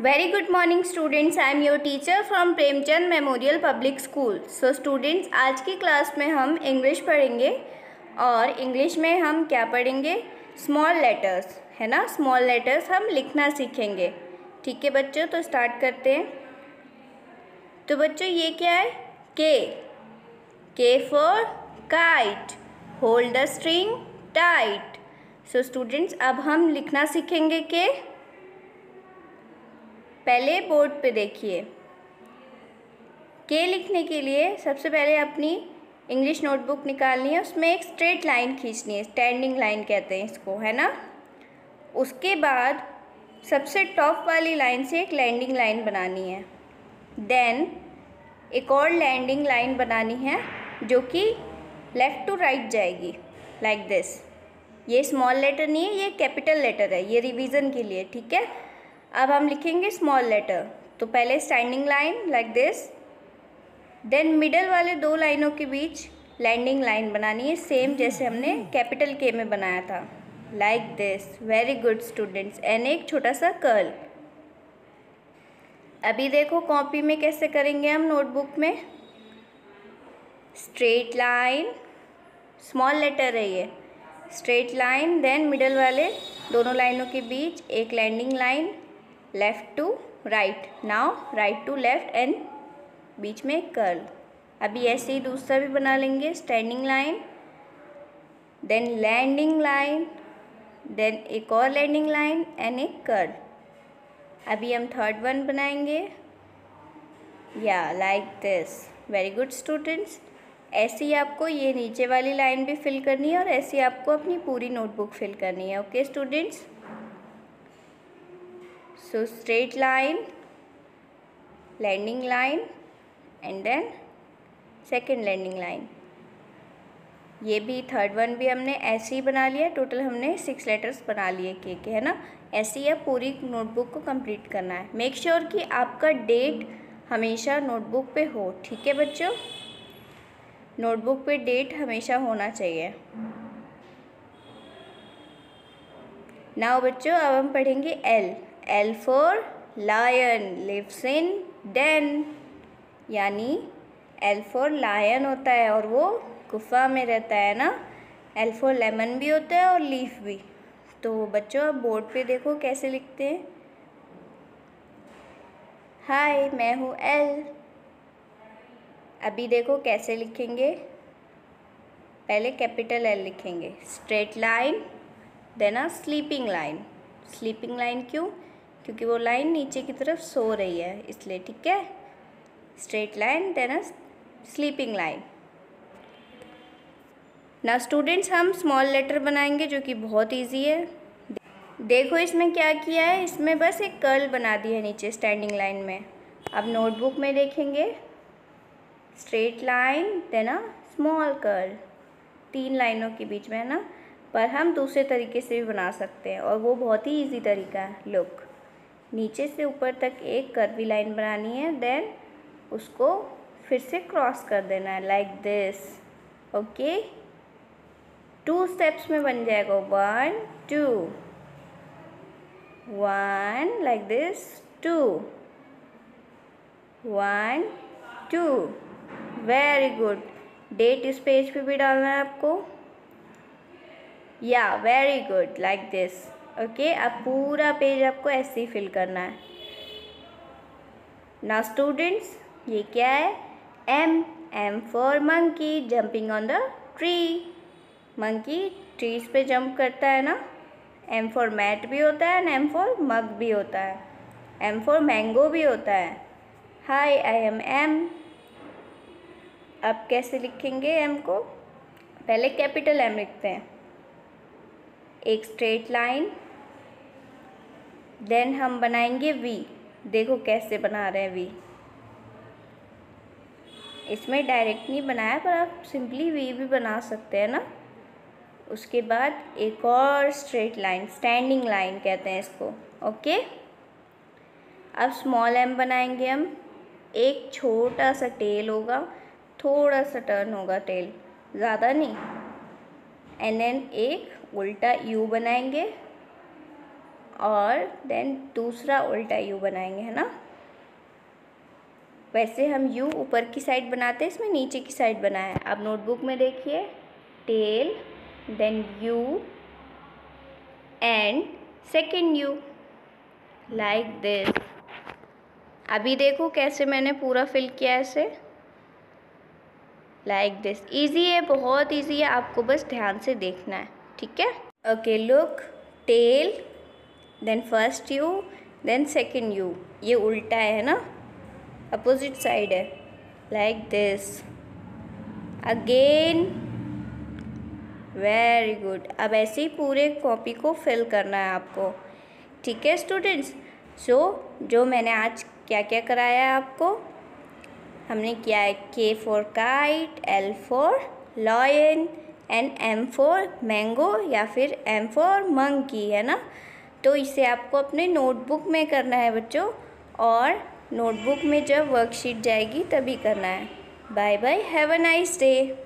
Very good morning students I am your teacher from Premchand memorial public school so students आज की class में हम English पढ़ेंगे और इंग्लिश में हम क्या पढ़ेंगे? स्मॉल लेटर्स है ना? स्मॉल लेटर्स हम लिखना सीखेंगे। ठीक है बच्चों? तो स्टार्ट करते हैं। तो बच्चों, ये क्या है? K K for kite hold the string tight so students अब हम लिखना सीखेंगे के पहले बोर्ड पे देखिए। के लिखने के लिए सबसे पहले अपनी इंग्लिश नोटबुक निकालनी है, उसमें एक स्ट्रेट लाइन खींचनी है स्टैंडिंग लाइन कहते हैं इसको, है ना? उसके बाद सबसे टॉप वाली लाइन से एक लैंडिंग लाइन बनानी है। देन एक और लैंडिंग लाइन बनानी है, जो कि लेफ़्ट टू राइट जाएगी लाइक like दिस ये स्मॉल लेटर नहीं है, ये कैपिटल लेटर है, ये रिवीजन के लिए, ठीक है? अब हम लिखेंगे स्मॉल लेटर तो पहले standing line like this then middle वाले दो लाइनों के बीच लैंडिंग लाइन बनानी है सेम जैसे हमने कैपिटल के में बनाया था. Like this very good students an एक छोटा सा कर्ल अभी देखो कॉपी में कैसे करेंगे हम नोटबुक में? स्ट्रेट लाइन स्मॉल लेटर है ये. स्ट्रेट लाइन देन मिडल वाले दोनों लाइनों के बीच एक landing line left to right now right to left and बीच में कर्ल अभी ऐसे ही दूसरा भी बना लेंगे standing line then landing line then एक और लैंडिंग लाइन एंड एक कर्ल अभी हम थर्ड वन बनाएँगे. या like this very good students ऐसे ही आपको ये नीचे वाली लाइन भी फिल करनी है और ऐसे ही आपको अपनी पूरी नोटबुक फिल करनी है. Okay students so, straight line, landing line, and then second landing line ये भी थर्ड वन भी हमने ऐसे ही बना लिया टोटल हमने सिक्स लेटर्स बना लिए के के, है ना? ऐसे ही आप पूरी नोटबुक को कंप्लीट करना है। मेक श्योर sure कि आपका डेट हमेशा नोटबुक पे हो, ठीक है बच्चों? नोटबुक पे डेट हमेशा होना चाहिए। नाउ बच्चों, अब हम पढ़ेंगे L L for lion lives in den यानी एल फोर लायन होता है और वो गुफा में रहता है ना? एल फोर लेमन भी होता है और लीफ भी। तो बच्चों, आप बोर्ड पे देखो कैसे लिखते हैं। हाय मैं हूँ एल अभी देखो कैसे लिखेंगे। पहले कैपिटल एल लिखेंगे। Straight line then sleeping line sleeping line क्यों? क्योंकि वो लाइन नीचे की तरफ़ सो रही है, इसलिए ठीक है? Straight line then sleeping line ना स्टूडेंट्स हम स्मॉल लेटर बनाएँगे जो कि बहुत इजी है। देखो इसमें क्या किया है? इसमें बस एक कर्ल बना दी है नीचे स्टैंडिंग लाइन में। अब नोटबुक में देखेंगे। Straight line then a small curl तीन लाइनों के बीच में, है ना? पर हम दूसरे तरीके से भी बना सकते हैं और वो बहुत ही इजी तरीका है। लुक नीचे से ऊपर तक एक कर्वी लाइन बनानी है देन उसको फिर से क्रॉस कर देना है like this okay two steps में बन जाएगा one two one like this two one two very good date इस पेज पे भी डालना है आपको। या very good like this okay, अब पूरा पेज आपको ऐसे ही फिल करना है। ना स्टूडेंट्स ये क्या है? M M for monkey jumping on the tree monkey trees पे जंप करता है ना? एम फॉर मैट भी होता है एंड एम फॉर मग भी होता है। एम फॉर मैंगो भी होता है। हाय आई एम एम अब कैसे लिखेंगे एम को? पहले कैपिटल एम लिखते हैं। एक स्ट्रेट लाइन देन हम बनाएँगे वी देखो कैसे बना रहे हैं वी इसमें डायरेक्ट नहीं बनाया, पर आप सिंपली वी भी बना सकते हैं ना? उसके बाद एक और स्ट्रेट लाइन स्टैंडिंग लाइन कहते हैं इसको ओके अब स्मॉल एम बनाएँगे हम. एक छोटा सा टेल होगा, थोड़ा सा टर्न होगा टेल ज़्यादा नहीं. एंड देन एक उल्टा यू बनाएँगे और देन दूसरा उल्टा यू बनाएँगे, है ना? वैसे हम यू ऊपर की साइड बनाते हैं, इसमें नीचे की साइड बनाया है। आप नोटबुक में देखिए tail then you and second you like this अभी देखो कैसे मैंने पूरा फिल किया ऐसे लाइक दिस इजी है, बहुत इजी है, आपको बस ध्यान से देखना है। ठीक है? Okay look tail then first you then second you ये उल्टा है ना? अपोजिट साइड है. Like this again very good अब ऐसे ही पूरे कॉपी को फिल करना है आपको. ठीक है स्टूडेंट्स सो so, जो मैंने आज क्या क्या कराया है आपको? हमने किया है K for kite L for lion and M for mango या फिर एम फॉर मंकी, है ना? तो इसे आपको अपने नोटबुक में करना है बच्चों, और नोटबुक में जब वर्कशीट जाएगी तभी करना है। Bye bye have a nice day